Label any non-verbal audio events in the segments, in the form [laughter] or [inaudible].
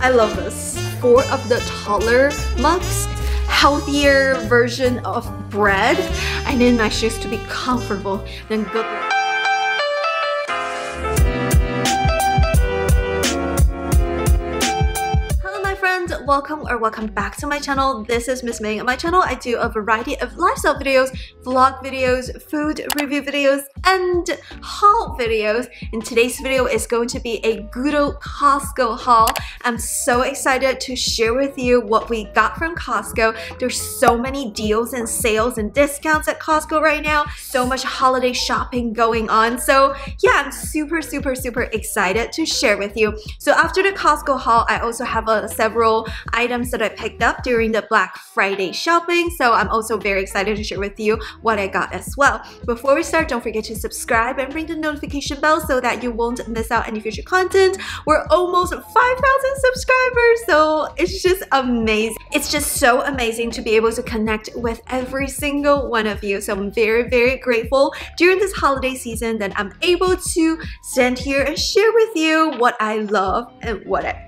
I love this. Four of the taller mugs healthier version of bread. I need my shoes to be comfortable, then good. Welcome or welcome back to my channel. This is Miss Ming. On my channel, I do a variety of lifestyle videos, vlog videos, food review videos, and haul videos. And today's video is going to be a good old Costco haul. I'm so excited to share with you what we got from Costco. There's so many deals and sales and discounts at Costco right now. So much holiday shopping going on. So yeah, I'm super, super, super excited to share with you. So after the Costco haul, I also have a, uh, several items that I picked up during the Black Friday shopping. So I'm also very excited to share with you what I got as well. Before we start, don't forget to subscribe and ring the notification bell so that you won't miss out any future content. We're almost 5,000 subscribers, so it's just amazing. It's just so amazing to be able to connect with every single one of you. So I'm very, very grateful during this holiday season that I'm able to stand here and share with you what I love and what I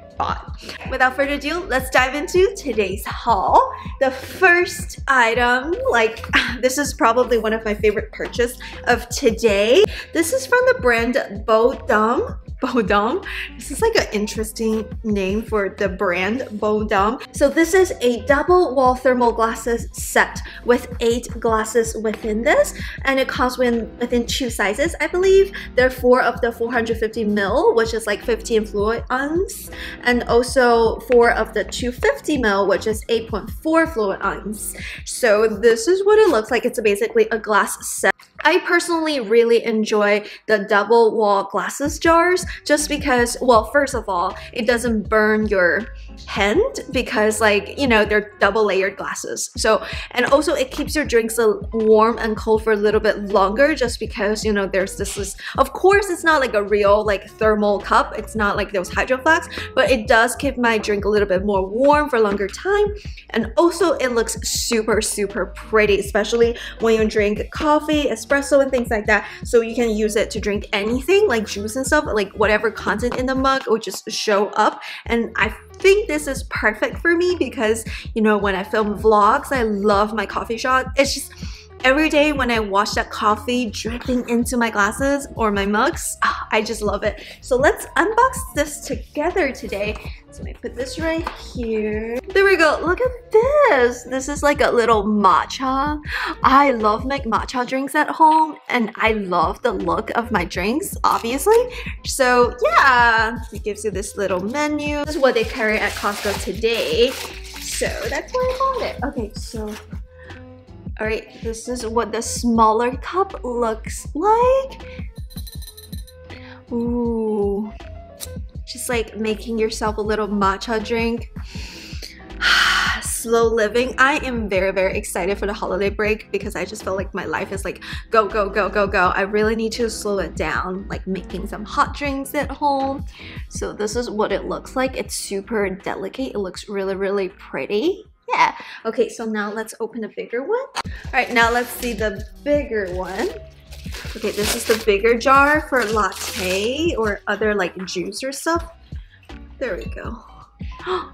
Without further ado, let's dive into today's haul. The first item, like [laughs] this is probably one of my favorite purchase of today. This is from the brand Bodum. Bodum. This is like an interesting name for the brand Bodum. So this is a double wall thermal glasses set with eight glasses within this and it comes within, within two sizes I believe. There are four of the 450 mil which is like 15 fluid ounce and also four of the 250 mil which is 8.4 fluid ounce. So this is what it looks like. It's basically a glass set. I personally really enjoy the double wall glasses jars just because, well, first of all, it doesn't burn your hand because like, you know, they're double layered glasses. So, and also it keeps your drinks warm and cold for a little bit longer just because, you know, there's this, this of course it's not like a real like thermal cup. It's not like those hydro flasks, but it does keep my drink a little bit more warm for longer time. And also it looks super, super pretty, especially when you drink coffee, espresso and things like that. So you can use it to drink anything like juice and stuff, like whatever content in the mug will just show up. And I think this is perfect for me because, you know, when I film vlogs, I love my coffee shot. It's just every day when I watch that coffee dripping into my glasses or my mugs, ah, I just love it. So let's unbox this together today. So me put this right here. There we go. Look at this. This is like a little matcha. I love make matcha drinks at home and I love the look of my drinks, obviously. So yeah, it gives you this little menu. This is what they carry at Costco today. So that's why I bought it. Okay, so Alright, this is what the smaller cup looks like. Ooh. Just like making yourself a little matcha drink. [sighs] Slow living. I am very, very excited for the holiday break because I just feel like my life is like go, go, go, go, go. I really need to slow it down, like making some hot drinks at home. So this is what it looks like. It's super delicate. It looks really, really pretty. Yeah. Okay, so now let's open a bigger one. All right, now let's see the bigger one. Okay, this is the bigger jar for latte or other like juice or stuff. There we go. [gasps]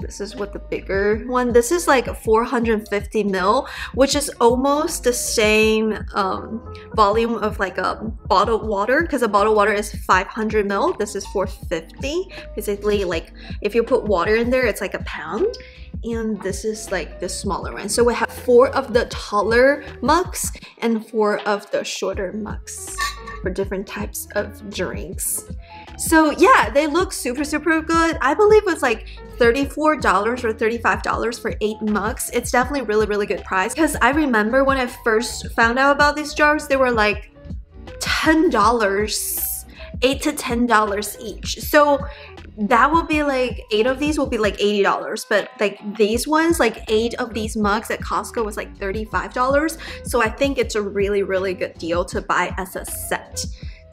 This is what the bigger one. This is like 450 mil, which is almost the same um, volume of like a bottled water because a bottled water is 500 mil. This is 450. Basically, like if you put water in there, it's like a pound and this is like the smaller one. So we have four of the taller mugs and four of the shorter mugs for different types of drinks. So yeah, they look super, super good. I believe it was like $34 or $35 for eight mugs. It's definitely really, really good price. Because I remember when I first found out about these jars, they were like $10 eight to ten dollars each so that will be like eight of these will be like $80 but like these ones like eight of these mugs at Costco was like $35 so I think it's a really really good deal to buy as a set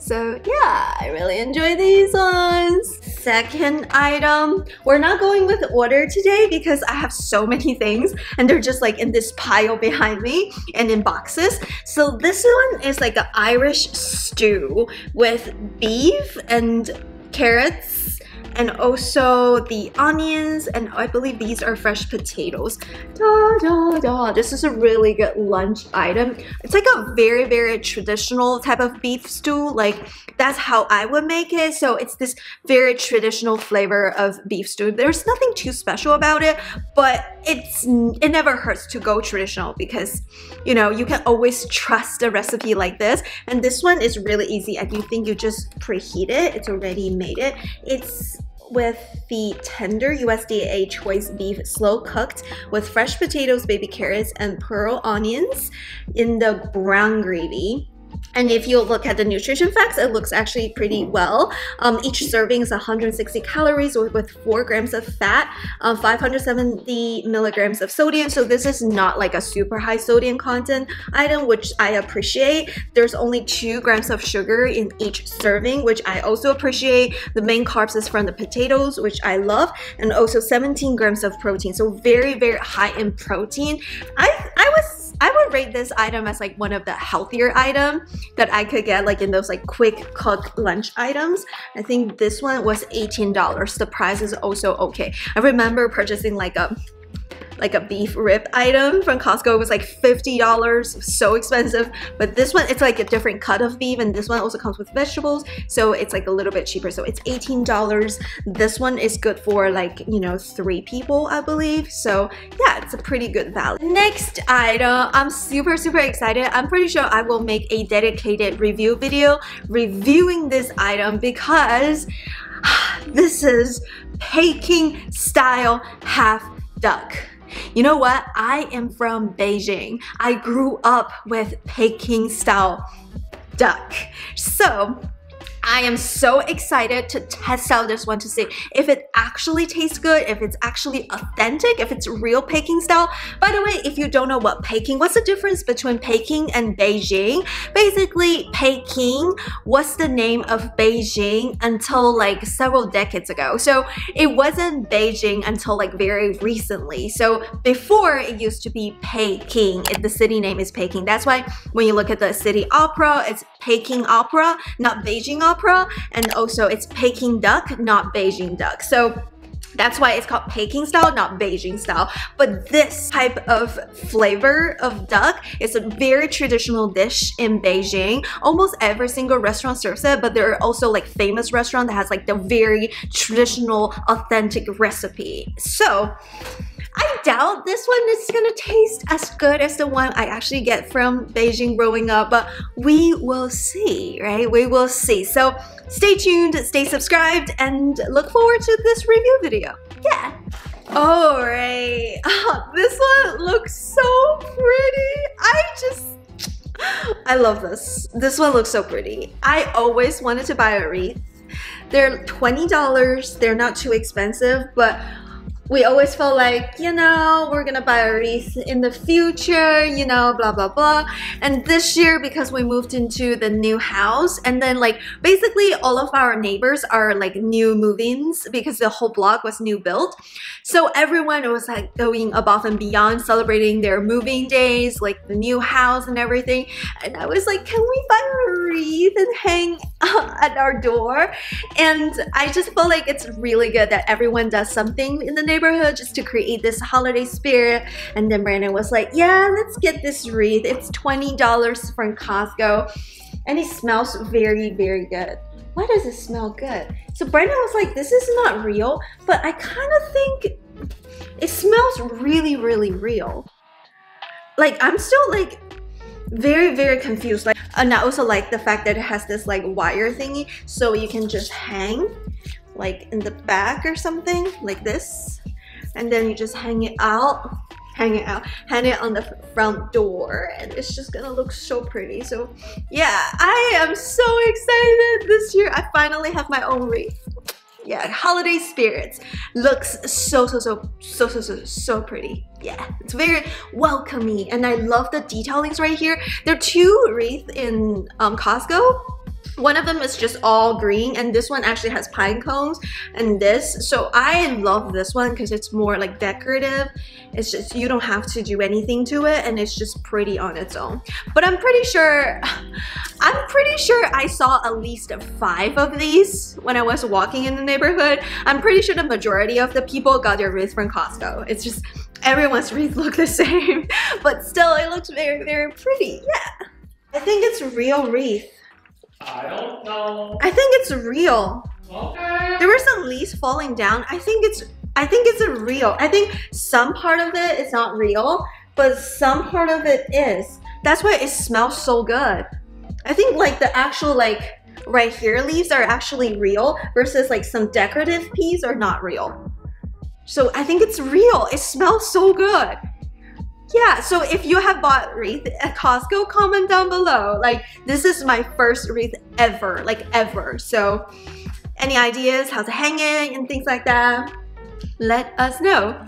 so yeah, I really enjoy these ones. Second item, we're not going with order today because I have so many things and they're just like in this pile behind me and in boxes. So this one is like an Irish stew with beef and carrots and also the onions, and I believe these are fresh potatoes. Da, da, da. This is a really good lunch item. It's like a very, very traditional type of beef stew. Like that's how I would make it. So it's this very traditional flavor of beef stew. There's nothing too special about it, but it's it never hurts to go traditional because you know you can always trust a recipe like this. And this one is really easy. I do think you just preheat it. It's already made it. It's with the tender USDA choice beef slow cooked with fresh potatoes, baby carrots, and pearl onions in the brown gravy. And if you look at the nutrition facts, it looks actually pretty well. Um, each serving is 160 calories with, with 4 grams of fat, uh, 570 milligrams of sodium. So this is not like a super high sodium content item, which I appreciate. There's only 2 grams of sugar in each serving, which I also appreciate. The main carbs is from the potatoes, which I love, and also 17 grams of protein. So very, very high in protein. I, I was I would rate this item as like one of the healthier item that I could get like in those like quick cook lunch items. I think this one was $18. The price is also okay. I remember purchasing like a like a beef rib item from Costco. It was like $50, so expensive. But this one, it's like a different cut of beef and this one also comes with vegetables. So it's like a little bit cheaper. So it's $18. This one is good for like, you know, three people, I believe. So yeah, it's a pretty good value. Next item, I'm super, super excited. I'm pretty sure I will make a dedicated review video reviewing this item because [sighs] this is Peking style half duck. You know what? I am from Beijing. I grew up with Peking style duck. So I am so excited to test out this one to see if it actually tastes good, if it's actually authentic, if it's real Peking style. By the way, if you don't know what Peking, what's the difference between Peking and Beijing? Basically, Peking was the name of Beijing until like several decades ago. So it wasn't Beijing until like very recently. So before it used to be Peking, If the city name is Peking. That's why when you look at the city opera, it's Peking opera, not Beijing opera and also it's Peking duck, not Beijing duck. So that's why it's called Peking style, not Beijing style. But this type of flavor of duck is a very traditional dish in Beijing. Almost every single restaurant serves it, but there are also like famous restaurant that has like the very traditional, authentic recipe. So I doubt this one is gonna taste as good as the one I actually get from Beijing growing up, but we will see, right? We will see. So stay tuned, stay subscribed, and look forward to this review video. Yeah. Alright, [laughs] oh, this one looks so pretty. I just I love this. This one looks so pretty. I always wanted to buy a wreath. They're $20. They're not too expensive, but we always felt like, you know, we're gonna buy a wreath in the future, you know, blah, blah, blah. And this year, because we moved into the new house, and then like basically all of our neighbors are like new move-ins because the whole block was new built. So everyone was like going above and beyond, celebrating their moving days, like the new house and everything. And I was like, can we buy a wreath and hang at our door? And I just felt like it's really good that everyone does something in the neighborhood neighborhood just to create this holiday spirit. And then Brandon was like, yeah, let's get this wreath. It's $20 from Costco. And it smells very, very good. Why does it smell good? So Brandon was like, this is not real, but I kind of think it smells really, really real. Like, I'm still like very, very confused. Like, and I also like the fact that it has this like wire thingy so you can just hang like in the back or something like this. And then you just hang it out hang it out hang it on the front door and it's just gonna look so pretty. So yeah I am so excited this year. I finally have my own wreath yeah holiday spirits looks so so so so so so so pretty. Yeah it's very welcoming and I love the detailings right here. There are two wreaths in um, Costco one of them is just all green and this one actually has pine cones and this. So I love this one because it's more like decorative. It's just you don't have to do anything to it and it's just pretty on its own. But I'm pretty sure [sighs] I'm pretty sure I saw at least five of these when I was walking in the neighborhood. I'm pretty sure the majority of the people got their wreath from Costco. It's just everyone's wreath [laughs] look the same. But still it looks very very pretty. Yeah. I think it's real wreath I don't know. I think it's real. Okay. There were some leaves falling down. I think it's I think it's a real. I think some part of it is not real, but some part of it is. That's why it smells so good. I think like the actual like right here leaves are actually real versus like some decorative peas are not real. So I think it's real. It smells so good. Yeah, so if you have bought wreath at Costco, comment down below. Like, this is my first wreath ever, like ever. So, any ideas how to hang it and things like that? Let us know.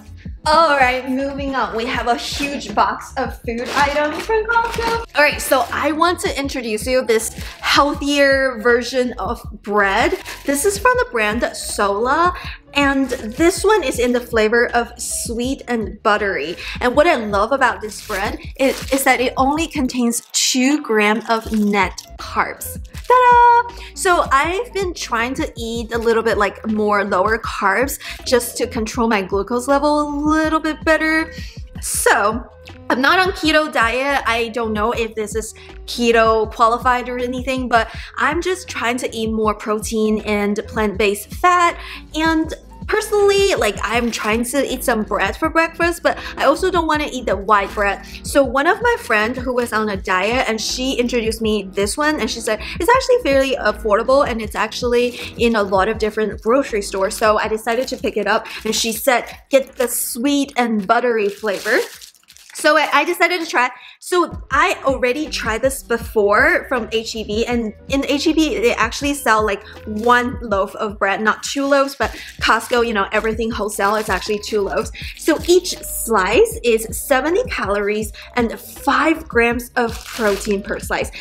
Alright, moving on. We have a huge box of food items from Costco. Alright, so I want to introduce you this healthier version of bread. This is from the brand Sola and this one is in the flavor of sweet and buttery. And what I love about this bread is, is that it only contains 2 grams of net carbs. Ta-da! So I've been trying to eat a little bit like more lower carbs just to control my glucose level a little bit better. So I'm not on keto diet. I don't know if this is keto qualified or anything, but I'm just trying to eat more protein and plant-based fat and Personally, like I'm trying to eat some bread for breakfast, but I also don't want to eat the white bread. So one of my friends who was on a diet and she introduced me this one and she said it's actually fairly affordable and it's actually in a lot of different grocery stores. So I decided to pick it up and she said get the sweet and buttery flavor. So I decided to try. So I already tried this before from HEB and in HEB they actually sell like one loaf of bread, not two loaves, but Costco, you know, everything wholesale is actually two loaves. So each slice is 70 calories and 5 grams of protein per slice.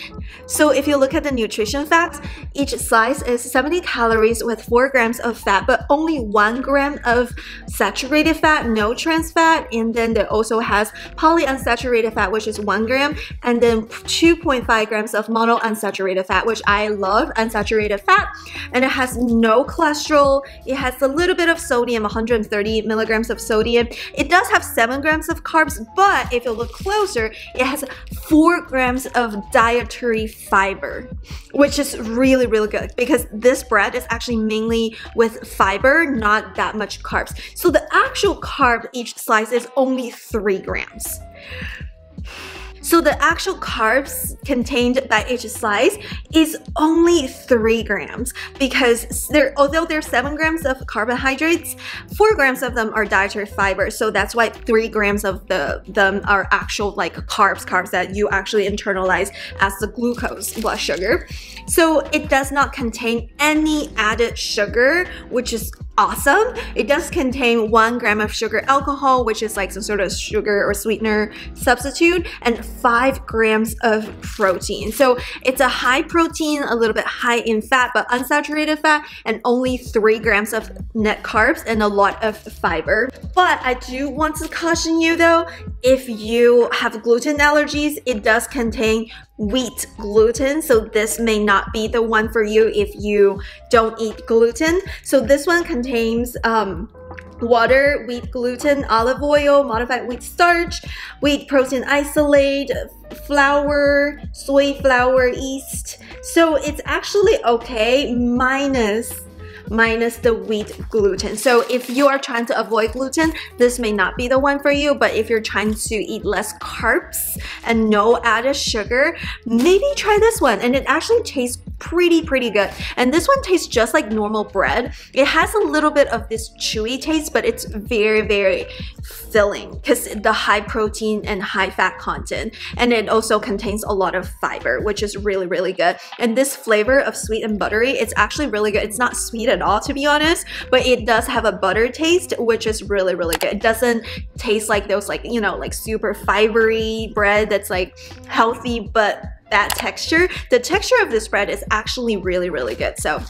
So if you look at the nutrition facts, each slice is 70 calories with 4 grams of fat, but only 1 gram of saturated fat, no trans fat, and then it also has polyunsaturated fat, which is 1 gram, and then 2.5 grams of monounsaturated fat, which I love unsaturated fat. And it has no cholesterol. It has a little bit of sodium, 130 milligrams of sodium. It does have 7 grams of carbs, but if you look closer, it has 4 grams of dietary fiber, which is really, really good because this bread is actually mainly with fiber, not that much carbs. So the actual carb each slice is only 3 grams. So the actual carbs contained by each slice is only 3 grams because there, although there's 7 grams of carbohydrates, 4 grams of them are dietary fiber. So that's why 3 grams of the them are actual like carbs, carbs that you actually internalize as the glucose blood sugar. So it does not contain any added sugar, which is awesome. It does contain one gram of sugar alcohol, which is like some sort of sugar or sweetener substitute, and five grams of protein. So it's a high protein, a little bit high in fat, but unsaturated fat, and only three grams of net carbs and a lot of fiber. But I do want to caution you though, if you have gluten allergies, it does contain wheat gluten so this may not be the one for you if you don't eat gluten so this one contains um, water, wheat gluten, olive oil, modified wheat starch, wheat protein isolate, flour, soy flour, yeast. So it's actually okay minus minus the wheat gluten. So if you are trying to avoid gluten, this may not be the one for you, but if you're trying to eat less carbs and no added sugar, maybe try this one. And it actually tastes pretty, pretty good. And this one tastes just like normal bread. It has a little bit of this chewy taste, but it's very, very filling because the high protein and high fat content. And it also contains a lot of fiber, which is really, really good. And this flavor of sweet and buttery, it's actually really good. It's not sweet at all, to be honest, but it does have a butter taste, which is really, really good. It doesn't taste like those like, you know, like super fibery bread that's like healthy, but that texture. The texture of this bread is actually really, really good. So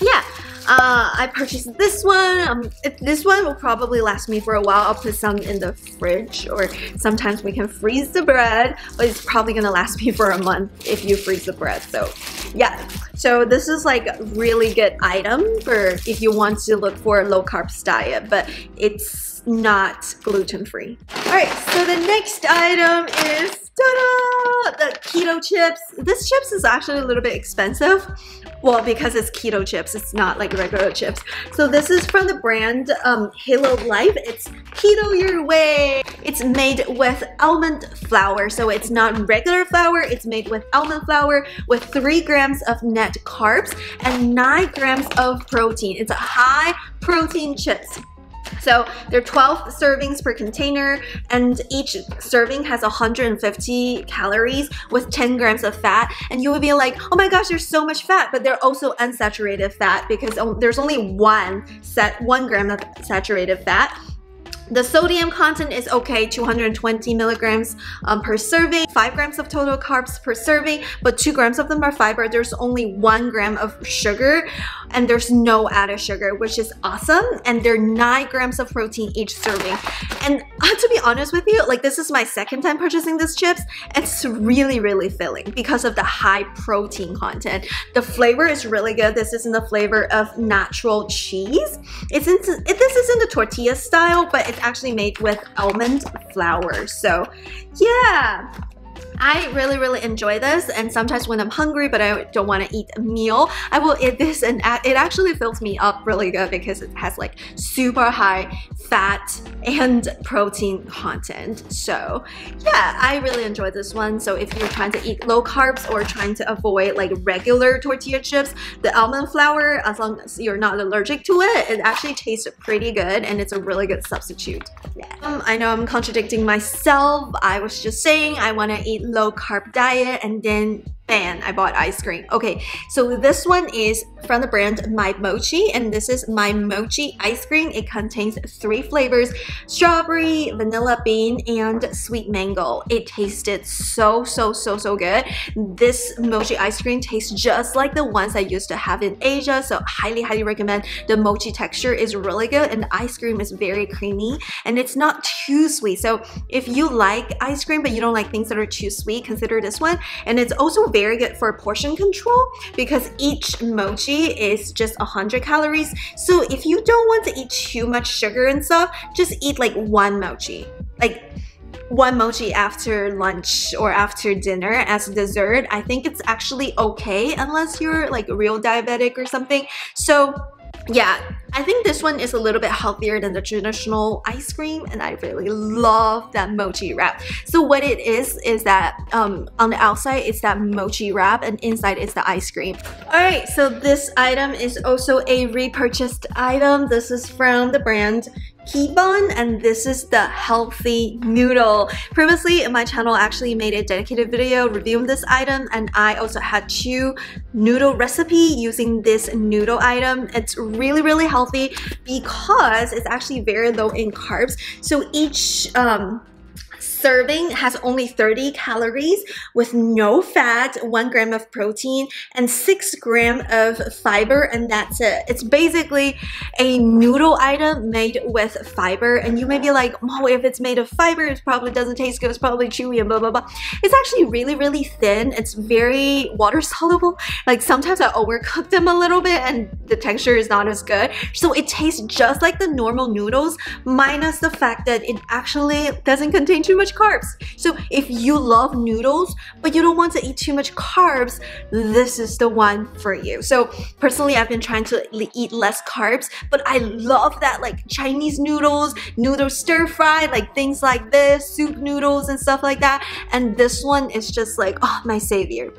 yeah, uh, I purchased this one. Um, it, this one will probably last me for a while. I'll put some in the fridge or sometimes we can freeze the bread, but it's probably gonna last [laughs] me for a month if you freeze the bread. So yeah, so this is like a really good item for if you want to look for a low carbs diet, but it's not gluten free. All right, so the next item is the keto chips. This chips is actually a little bit expensive. Well, because it's keto chips, it's not like regular chips. So this is from the brand um, Hilo Life. It's keto your way. It's made with almond flour. So it's not regular flour, it's made with almond flour with three grams of net carbs and nine grams of protein. It's a high protein chips. So there are 12 servings per container and each serving has 150 calories with 10 grams of fat. And you would be like, oh my gosh, there's so much fat, but they're also unsaturated fat because there's only one set one gram of saturated fat. The sodium content is okay, 220 milligrams um, per serving, 5 grams of total carbs per serving, but 2 grams of them are fiber. There's only 1 gram of sugar and there's no added sugar, which is awesome. And they're 9 grams of protein each serving. And uh, [laughs] to be honest with you, like this is my second time purchasing these chips. It's really, really filling because of the high protein content. The flavor is really good. This is in the flavor of natural cheese. It's in, it, this isn't the tortilla style, but it's actually made with almond flour. So yeah, I really, really enjoy this and sometimes when I'm hungry but I don't want to eat a meal, I will eat this and it actually fills me up really good because it has like super high fat and protein content. So yeah, I really enjoy this one. So if you're trying to eat low carbs or trying to avoid like regular tortilla chips, the almond flour, as long as you're not allergic to it, it actually tastes pretty good and it's a really good substitute. Yeah. Um, I know I'm contradicting myself. I was just saying I want to eat low carb diet and then and I bought ice cream. Okay, so this one is from the brand My Mochi, and this is My Mochi ice cream. It contains three flavors, strawberry, vanilla bean, and sweet mango. It tasted so, so, so, so good. This mochi ice cream tastes just like the ones I used to have in Asia, so highly, highly recommend. The mochi texture is really good, and the ice cream is very creamy, and it's not too sweet. So if you like ice cream, but you don't like things that are too sweet, consider this one. And it's also very good for portion control because each mochi is just 100 calories. So if you don't want to eat too much sugar and stuff, just eat like one mochi. Like one mochi after lunch or after dinner as dessert. I think it's actually okay unless you're like a real diabetic or something. So yeah, I think this one is a little bit healthier than the traditional ice cream and I really love that mochi wrap. So what it is, is that um, on the outside it's that mochi wrap and inside is the ice cream. Alright, so this item is also a repurchased item. This is from the brand Kibun and this is the healthy noodle. Previously in my channel I actually made a dedicated video reviewing this item and I also had two noodle recipe using this noodle item. It's really really healthy because it's actually very low in carbs. So each um, serving has only 30 calories with no fat, 1 gram of protein, and 6 gram of fiber, and that's it. It's basically a noodle item made with fiber, and you may be like, oh, if it's made of fiber, it probably doesn't taste good, it's probably chewy and blah, blah, blah. It's actually really, really thin. It's very water soluble. Like sometimes I overcook them a little bit and the texture is not as good. So it tastes just like the normal noodles, minus the fact that it actually doesn't contain too much carbs. So if you love noodles, but you don't want to eat too much carbs, this is the one for you. So personally, I've been trying to eat less carbs, but I love that like Chinese noodles, noodle stir fry, like things like this, soup noodles and stuff like that. And this one is just like, oh, my savior.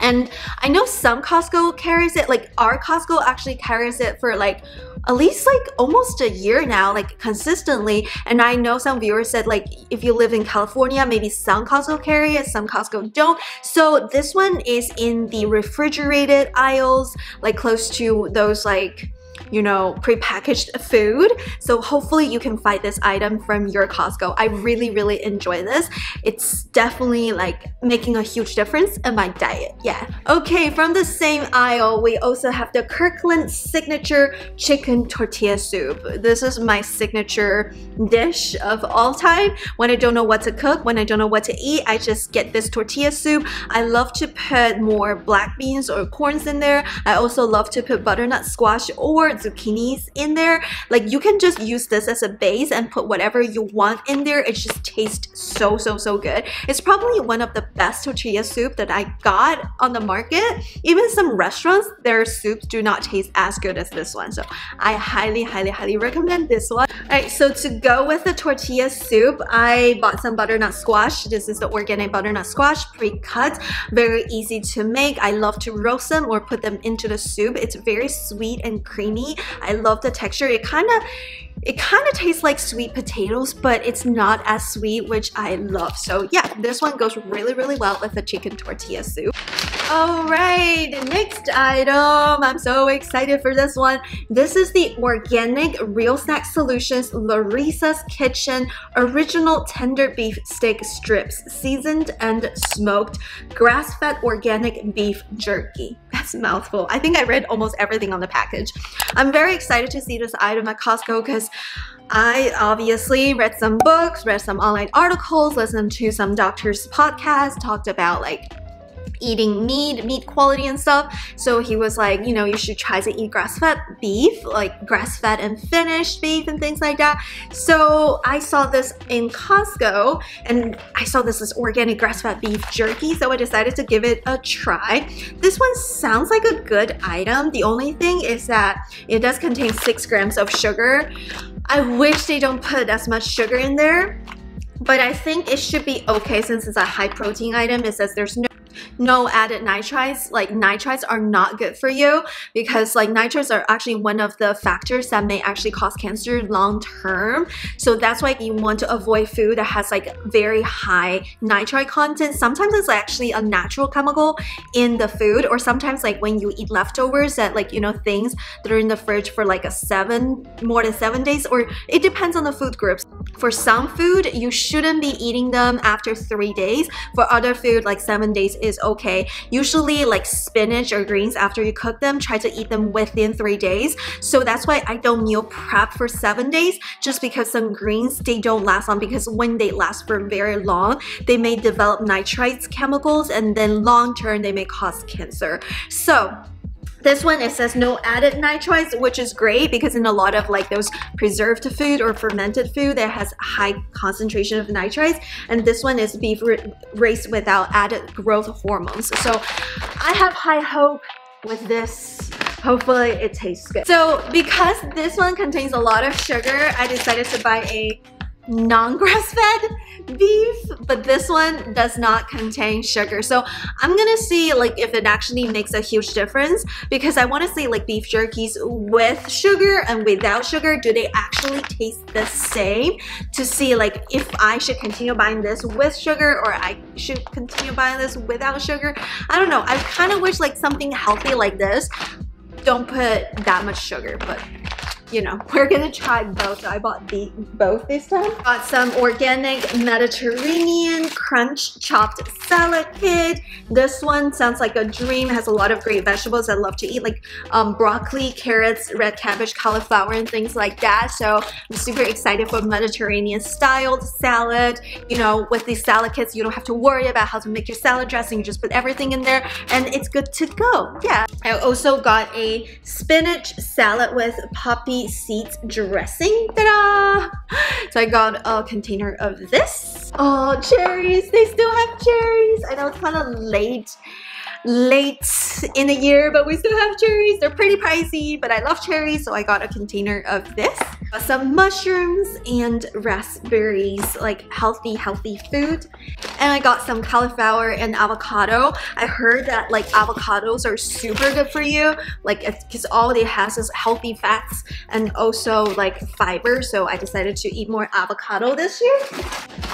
And I know some Costco carries it, like our Costco actually carries it for like at least like almost a year now, like consistently. And I know some viewers said like if you live in California, maybe some Costco carry it, some Costco don't. So this one is in the refrigerated aisles, like close to those like you know, prepackaged food. So hopefully you can find this item from your Costco. I really, really enjoy this. It's definitely like making a huge difference in my diet. Yeah. Okay, from the same aisle, we also have the Kirkland Signature Chicken Tortilla Soup. This is my signature dish of all time. When I don't know what to cook, when I don't know what to eat, I just get this tortilla soup. I love to put more black beans or corns in there. I also love to put butternut squash or zucchinis in there. Like you can just use this as a base and put whatever you want in there. It just tastes so, so, so good. It's probably one of the best tortilla soup that I got on the market. Even some restaurants, their soups do not taste as good as this one. So I highly, highly, highly recommend this one. Alright, so to go with the tortilla soup, I bought some butternut squash. This is the organic butternut squash, pre-cut. Very easy to make. I love to roast them or put them into the soup. It's very sweet and creamy. I love the texture. It kind of it kind of tastes like sweet potatoes, but it's not as sweet, which I love. So yeah, this one goes really, really well with the chicken tortilla soup. Alright, next item. I'm so excited for this one. This is the Organic Real Snack Solutions Lorissa's Kitchen Original Tender Beef Steak Strips, seasoned and smoked grass-fed organic beef jerky. That's a mouthful. I think I read almost everything on the package. I'm very excited to see this item at Costco because I obviously read some books, read some online articles, listened to some doctors' podcasts, talked about like eating meat, meat quality and stuff. So he was like, you know, you should try to eat grass-fed beef, like grass-fed and finished beef and things like that. So I saw this in Costco and I saw this as organic grass-fed beef jerky. So I decided to give it a try. This one sounds like a good item. The only thing is that it does contain six grams of sugar. I wish they don't put as much sugar in there but I think it should be okay since it's a high protein item. It says there's no no added nitrites. Like nitrites are not good for you because like nitrites are actually one of the factors that may actually cause cancer long term. So that's why you want to avoid food that has like very high nitrite content. Sometimes it's actually a natural chemical in the food or sometimes like when you eat leftovers that like you know things that are in the fridge for like a seven more than seven days or it depends on the food groups. For some food you shouldn't be eating them after three days. For other food like seven days is okay. Usually like spinach or greens after you cook them, try to eat them within three days. So that's why I don't meal prep for seven days just because some greens, they don't last long because when they last for very long, they may develop nitrites chemicals and then long term they may cause cancer. So this one, it says no added nitrites, which is great because in a lot of like those preserved food or fermented food that has high concentration of nitrites. And this one is beef raised without added growth hormones. So I have high hope with this. Hopefully it tastes good. So because this one contains a lot of sugar, I decided to buy a non-grass-fed beef but this one does not contain sugar. So I'm gonna see like if it actually makes a huge difference because I want to see like beef jerkies with sugar and without sugar do they actually taste the same? To see like if I should continue buying this with sugar or I should continue buying this without sugar. I don't know. I kind of wish like something healthy like this. Don't put that much sugar but you know, [laughs] we're gonna try both. I bought the both this time. Got some organic Mediterranean crunch chopped salad kit. This one sounds like a dream. Has a lot of great vegetables I love to eat, like um, broccoli, carrots, red cabbage, cauliflower, and things like that. So I'm super excited for Mediterranean styled salad. You know, with these salad kits, you don't have to worry about how to make your salad dressing. You just put everything in there, and it's good to go. Yeah. I also got a spinach salad with poppy seeds dressing. Ta-da! [gasps] So I got a container of this. Oh, cherries. They still have cherries. I know it's kind of late late in the year, but we still have cherries. They're pretty pricey, but I love cherries, so I got a container of this. Uh, some mushrooms and raspberries, like healthy, healthy food. And I got some cauliflower and avocado. I heard that like avocados are super good for you, like because all it has is healthy fats and also like fiber. So I decided to eat more avocado this year.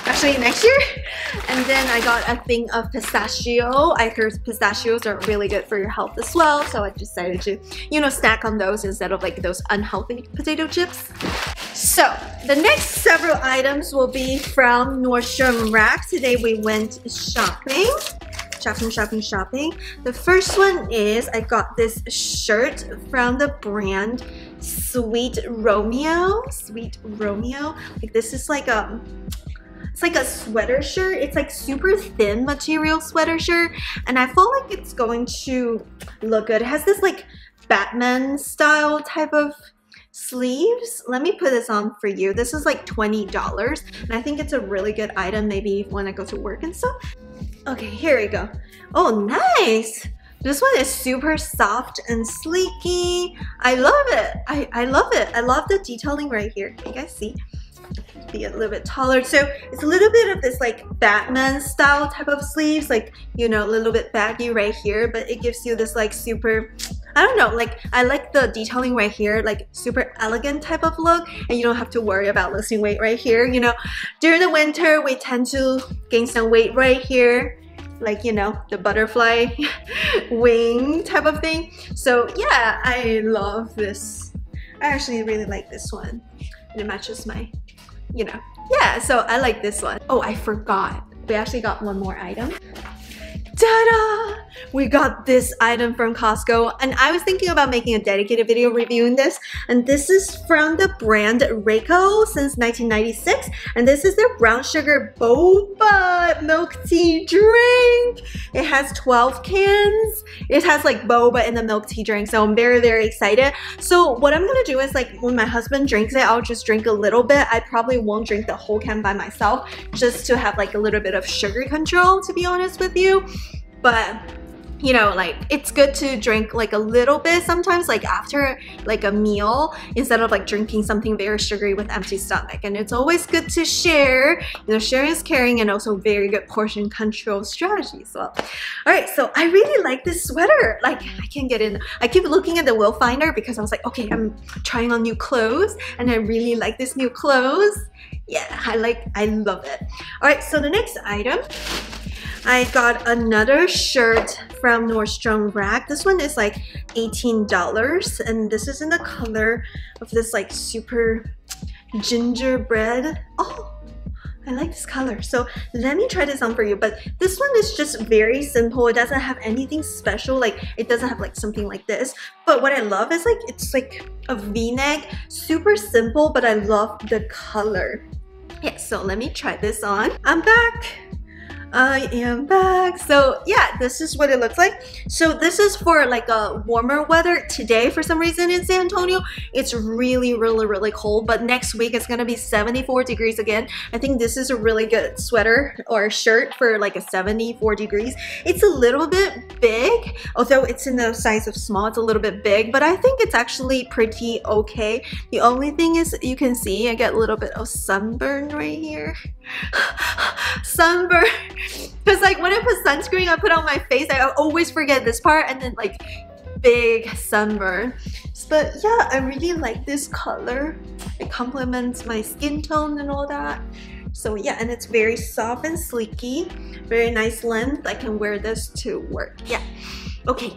actually next year. [laughs] And then I got a thing of pistachio. I heard pistachios are really good for your health as well. So I decided to, you know, snack on those instead of like those unhealthy potato chips. So the next several items will be from Nordstrom Rack. Today we went shopping shopping, shopping, shopping. The first one is I got this shirt from the brand Sweet Romeo. Sweet Romeo. Like this is like a it's like a sweater shirt. It's like super thin material sweater shirt. And I feel like it's going to look good. It has this like Batman style type of sleeves. Let me put this on for you. This is like $20 and I think it's a really good item maybe when I go to work and stuff. Okay, here we go. Oh, nice. This one is super soft and sleeky. I love it. I, I love it. I love the detailing right here. Can you guys see? Be a little bit taller. So it's a little bit of this like Batman style type of sleeves, like, you know, a little bit baggy right here, but it gives you this like super I don't know, like I like the detailing right here, like super elegant type of look and you don't have to worry about losing weight right here. You know, during the winter, we tend to gain some weight right here like you know the butterfly [laughs] wing type of thing. So yeah I love this. I actually really like this one and it matches my you know. Yeah so I like this one. Oh I forgot. We actually got one more item. Ta-da! We got this item from Costco and I was thinking about making a dedicated video reviewing this and this is from the brand Reiko since 1996 and this is their brown sugar boba milk tea drink. It has 12 cans. It has like boba in the milk tea drink so I'm very very excited. So what I'm gonna do is like when my husband drinks it I'll just drink a little bit. I probably won't drink the whole can by myself just to have like a little bit of sugar control to be honest with you but you know like it's good to drink like a little bit sometimes like after like a meal instead of like drinking something very sugary with empty stomach. And it's always good to share. You know sharing is caring and also very good portion control strategy as well all right so i really like this sweater. Like i can't get in. I keep looking at the viewfinder because i was like okay i'm trying on new clothes and i really like this new clothes. Yeah i like i love it. All right so the next item I got another shirt from Nordstrom Rack. This one is like $18 and this is in the color of this like super gingerbread. Oh, I like this color. So let me try this on for you. But this one is just very simple. It doesn't have anything special. Like it doesn't have like something like this. But what I love is like it's like a v-neck. Super simple, but I love the color. Yeah, so let me try this on. I'm back. I am back. So yeah, this is what it looks like. So this is for like a warmer weather. Today, for some reason in San Antonio, it's really, really, really cold. But next week, it's gonna be 74 degrees again. I think this is a really good sweater or shirt for like a 74 degrees. It's a little bit big, although it's in the size of small, it's a little bit big, but I think it's actually pretty okay. The only thing is you can see I get a little bit of sunburn right here. [sighs] sunburn [laughs] because like when I put sunscreen I put on my face I always forget this part and then like big sunburn. But yeah I really like this color. It complements my skin tone and all that. So yeah and it's very soft and sleeky. Very nice length. I can wear this to work. Yeah okay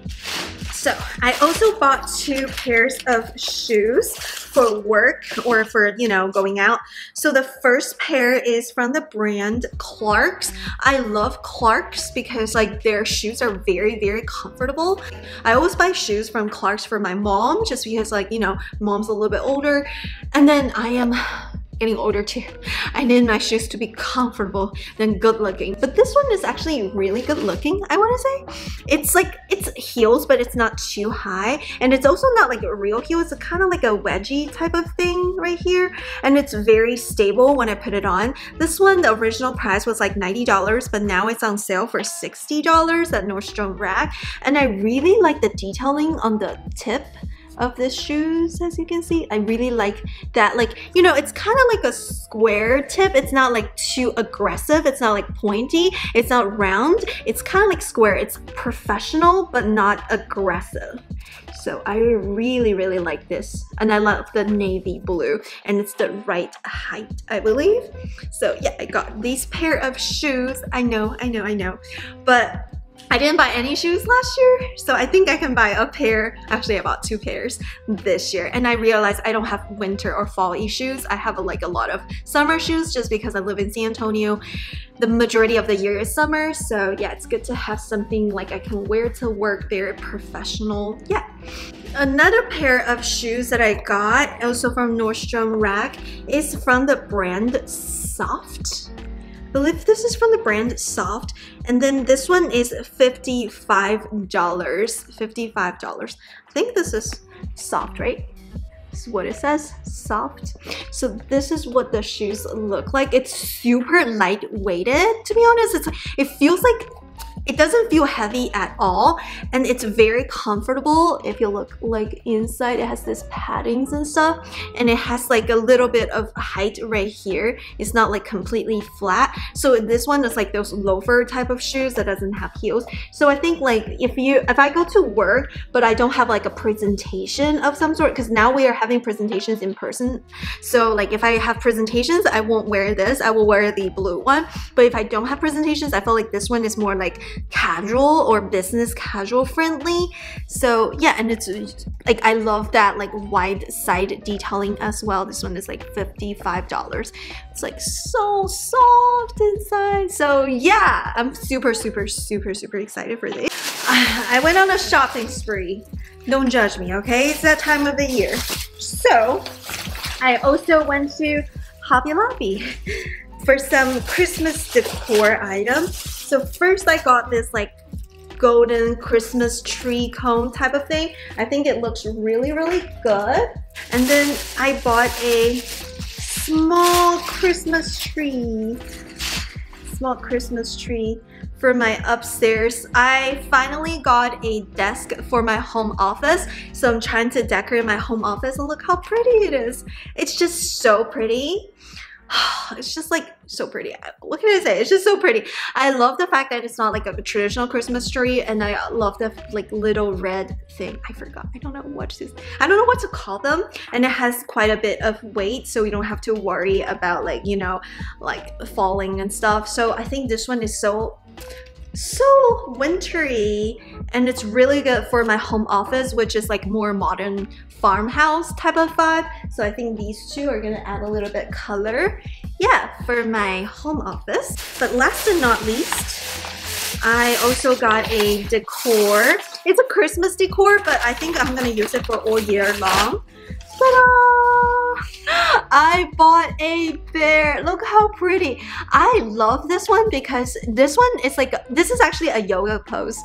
so I also bought two pairs of shoes for work or for, you know, going out. So the first pair is from the brand Clarks. I love Clarks because like their shoes are very, very comfortable. I always buy shoes from Clarks for my mom just because like, you know, mom's a little bit older. And then I am getting older too. I need my shoes to be comfortable and good looking. But this one is actually really good looking, I want to say. It's like, it's heels, but it's not too high. And it's also not like a real heel. It's kind of like a wedgie type of thing right here. And it's very stable when I put it on. This one, the original price was like $90, but now it's on sale for $60 at Nordstrom Rack. And I really like the detailing on the tip of the shoes as you can see. I really like that like, you know, it's kind of like a square tip. It's not like too aggressive. It's not like pointy. It's not round. It's kind of like square. It's professional but not aggressive. So I really, really like this. And I love the navy blue. And it's the right height, I believe. So yeah, I got these pair of shoes. I know, I know, I know. But I didn't buy any shoes last year, so I think I can buy a pair. Actually, I bought two pairs this year. And I realized I don't have winter or fall shoes. I have like a lot of summer shoes just because I live in San Antonio. The majority of the year is summer, so yeah, it's good to have something like I can wear to work very professional. Yeah. Another pair of shoes that I got, also from Nordstrom Rack, is from the brand Sofft. I believe this is from the brand Sofft. And then this one is $55. $55. I think this is Sofft, right? This is what it says, Sofft. So this is what the shoes look like. It's super light weighted, to be honest. It's It feels like it doesn't feel heavy at all and it's very comfortable if you look like inside. It has this paddings and stuff and it has like a little bit of height right here. It's not like completely flat. So this one is like those loafer type of shoes that doesn't have heels. So I think like if you if I go to work but I don't have like a presentation of some sort because now we are having presentations in person. So like if I have presentations I won't wear this. I will wear the blue one. But if I don't have presentations I feel like this one is more like casual or business casual friendly. So yeah, and it's like I love that like wide side detailing as well. This one is like $55. It's like so soft inside. So yeah, I'm super, super, super, super excited for this. [laughs] I went on a shopping spree. Don't judge me, okay? It's that time of the year. So I also went to Hobby Lobby [laughs] for some Christmas decor items. So first I got this like golden Christmas tree cone type of thing. I think it looks really, really good. And then I bought a small Christmas tree. Small Christmas tree for my upstairs. I finally got a desk for my home office. So I'm trying to decorate my home office and look how pretty it is. It's just so pretty. [sighs] it's just like so pretty. What can I say? It's just so pretty. I love the fact that it's not like a traditional Christmas tree and I love the like little red thing. I forgot. I don't know what to I don't know what to call them. And it has quite a bit of weight so you don't have to worry about like, you know, like falling and stuff. So I think this one is so so wintry and it's really good for my home office which is like more modern farmhouse type of vibe. So I think these two are gonna add a little bit color. Yeah, for my home office. But last but not least, I also got a decor. It's a Christmas decor, but I think I'm gonna use it for all year long. Ta-da! I bought a bear. Look how pretty. I love this one because this one is like, this is actually a yoga pose.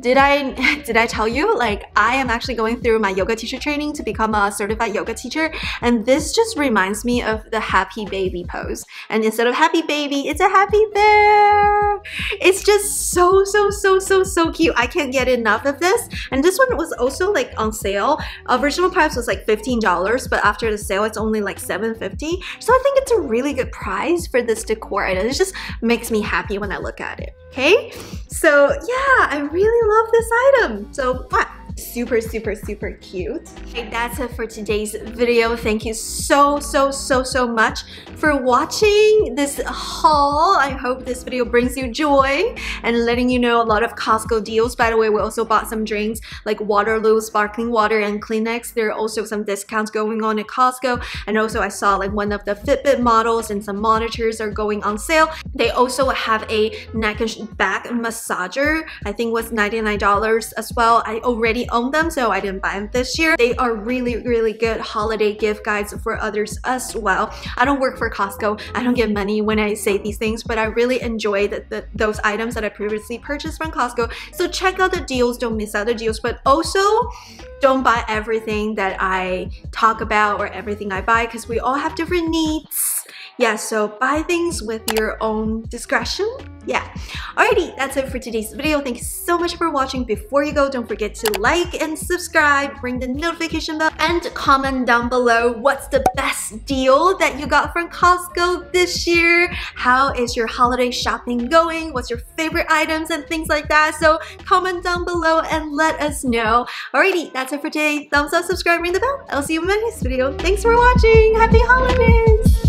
Did I [laughs] did I tell you? Like I am actually going through my yoga teacher training to become a certified yoga teacher and this just reminds me of the happy baby pose. And instead of happy baby it's a happy bear. It's just so so so so so cute. I can't get enough of this. And this one was also like on sale. Original price was like $15 but after the sale it's only like $7.50 so I think it's a really good price for this decor item it just makes me happy when I look at it okay so yeah I really love this item. So what? Super super super cute. Okay, that's it for today's video. Thank you so so so so much for watching this haul. I hope this video brings you joy and letting you know a lot of costco deals. By the way we also bought some drinks like waterloo sparkling water and kleenex. There are also some discounts going on at costco. And also i saw like one of the fitbit models and some monitors are going on sale. They also have a neck and back massager. I think was 99 dollars as well. I own them, so I didn't buy them this year. They are really, really good holiday gift guides for others as well. I don't work for Costco. I don't get money when I say these things, but I really enjoy the, the, those items that I previously purchased from Costco. So check out the deals. Don't miss out the deals, but also don't buy everything that I talk about or everything I buy because we all have different needs Yeah, so buy things with your own discretion. Yeah. Alrighty, that's it for today's video. Thank you so much for watching. Before you go, don't forget to like and subscribe, ring the notification bell, and comment down below what's the best deal that you got from Costco this year. How is your holiday shopping going? What's your favorite items and things like that? So comment down below and let us know. Alrighty, that's it for today. Thumbs up, subscribe, ring the bell. I'll see you in my next video. Thanks for watching. Happy holidays!